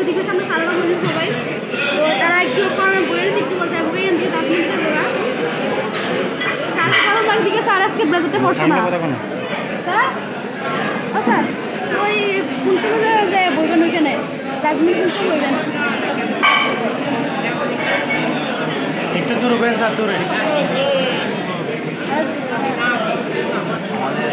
ছবি আমরা সারা রকম সবাই। তো তারা একটু বইয়ের একটু বলতে বইয়ের দিকে দশ মিনিট দেবে সারা কারণ দিকে স্যার আজকে ব্লেজারটা পড়ছে না। স্যার? ও স্যার ওই কোন সময় যায় বইবেন ওইখানে জাজমিন কোন সময় বইবেন একটু দূর বেন স্যার দূরে। আমাদের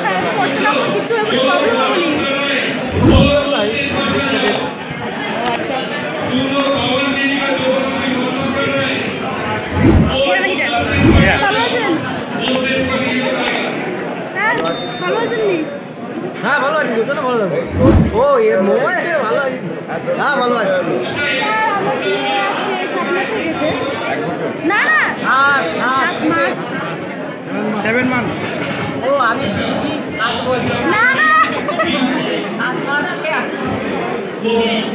স্যার তো পড়ছে কিছু প্রবলেম ও এ মোবাইল? ভালো আছে। হ্যাঁ ভালো আছে। হয়ে না না সাত মাস। সেভেন ও আমি না না। সাত মাস কে আছে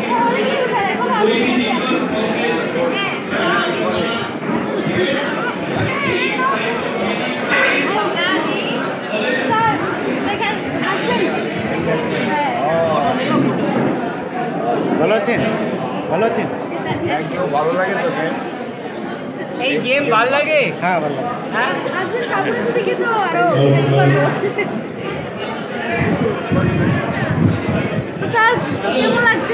সরি স্যার এখন আমি স্যার দেখেন হাসবেন হ্যাঁ ভালো আছেন ভালো আছেন ভালো লাগে তো এই গেম ভালো লাগে? হ্যাঁ ভালো লাগে। হ্যাঁ? স্যার কেমন লাগছে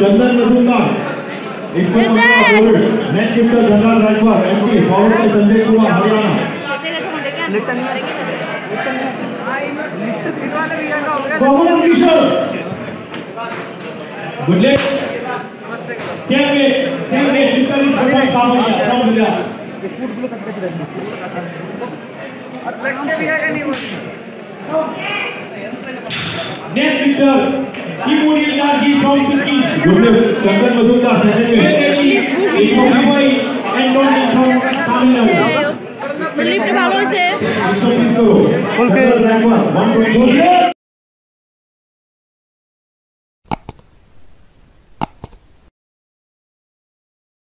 चंदन मजूमदार एक सौ बोर्ड नेक्स्ट किसका general Rajpal MP forward by Sanjay Kumar Haryana Pawan Kishore गुडले same way same way वितरित करने का काम किया काम किया फ़ूड ब्लॉक करके रखना और लक्ष्य भी है नहीं Next hitter, Kimuri Larji from Turkey. Chandan Mazumdar, second year. He's and not is from Tamil Nadu. Believe